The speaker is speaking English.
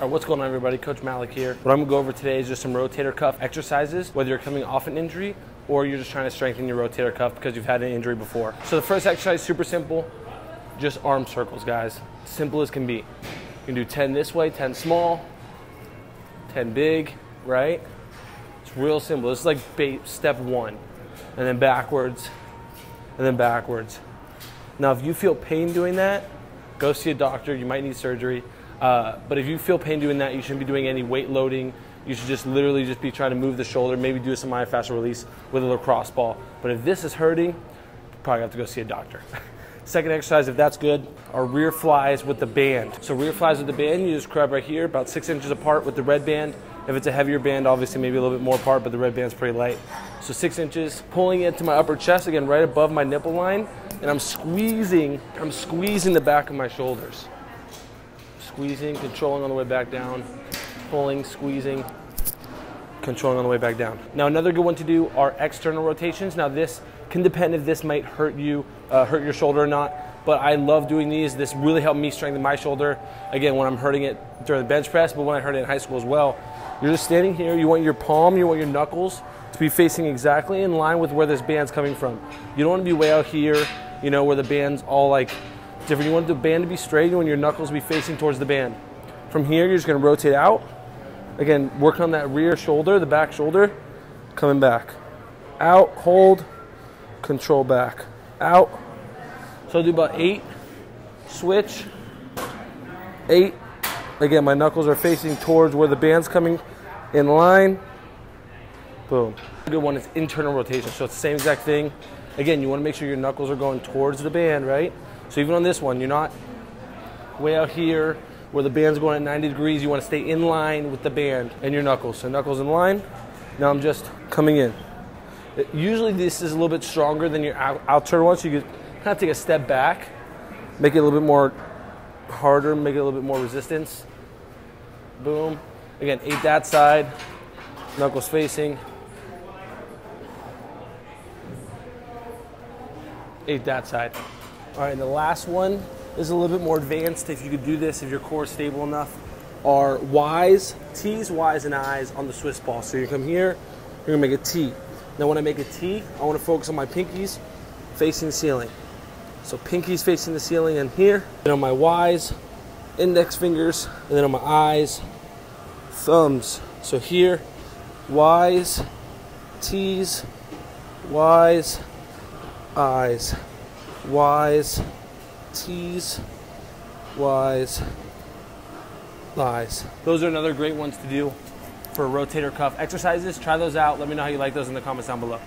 All right, what's going on, everybody? Coach Malek here. What I'm gonna go over today is just some rotator cuff exercises, whether you're coming off an injury or you're just trying to strengthen your rotator cuff because you've had an injury before. So the first exercise, super simple, just arm circles, guys. Simple as can be. You can do 10 this way, 10 small, 10 big, right? It's real simple. This is like step one, and then backwards, and then backwards. Now, if you feel pain doing that, go see a doctor. You might need surgery. Uh, but if you feel pain doing that, you shouldn't be doing any weight loading. You should just literally just be trying to move the shoulder, maybe do some myofascial release with a lacrosse ball. But if this is hurting, probably have to go see a doctor. Second exercise, if that's good, are rear flies with the band. So rear flies with the band, you just grab right here, about six inches apart with the red band. If it's a heavier band, obviously maybe a little bit more apart, but the red band's pretty light. So six inches, pulling it to my upper chest, again, right above my nipple line, and I'm squeezing, I'm squeezing the back of my shoulders. Squeezing, controlling on the way back down, pulling, squeezing, controlling on the way back down. Now another good one to do are external rotations. Now this can depend if this might hurt you, uh, hurt your shoulder or not, but I love doing these. This really helped me strengthen my shoulder. Again, when I'm hurting it during the bench press, but when I hurt it in high school as well. You're just standing here, you want your palm, you want your knuckles to be facing exactly in line with where this band's coming from. You don't want to be way out here, you know, where the band's all like different. You want the band to be straight, you want your knuckles to be facing towards the band. From here, you're just gonna rotate out. Again, work on that rear shoulder, the back shoulder, coming back. Out, hold, control back. Out. So I'll do about eight, switch, eight. Again, my knuckles are facing towards where the band's coming in line. Boom. Good one is internal rotation. So it's the same exact thing. Again, you want to make sure your knuckles are going towards the band, right? So even on this one, you're not way out here where the band's going at 90 degrees. You want to stay in line with the band and your knuckles. So knuckles in line. Now I'm just coming in. Uh, usually this is a little bit stronger than your outer out one, so you can kind of take a step back, make it a little bit more harder, make it a little bit more resistance. Boom. Again, eight that side, knuckles facing. Eight that side. All right, and the last one is a little bit more advanced. If you could do this, if your core is stable enough, are Y's, T's, Y's, and I's on the Swiss ball. So you come here, you're gonna make a T. Now when I make a T, I wanna focus on my pinkies facing the ceiling. So pinkies facing the ceiling and here, and on my Y's, index fingers, and then on my I's, thumbs. So here, Y's, T's, Y's, I's, Y's, T's, Y's, lies. Those are another great ones to do for rotator cuff exercises. Try those out. Let me know how you like those in the comments down below.